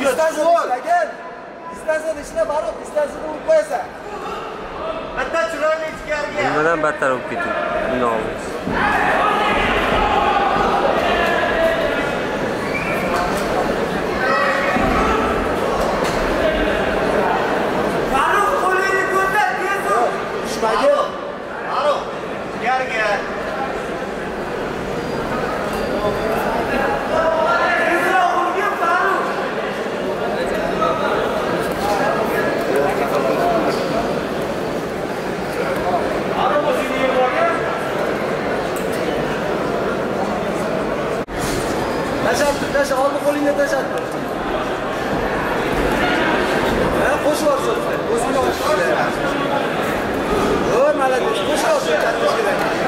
zo'r ishlagan zo'r ishlab borib bizdan zo'r qo'yasan bitta chiroyli ichkariga nimadan battar bo'lib ketdi tashlab tur tashlab oldi qo'lingni tashlab tur qo'shib yuborsin o'zingga qo'shib ho'r молодец qo'shib yuborsin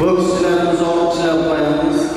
Books, silahımızı, silahı bayanımız,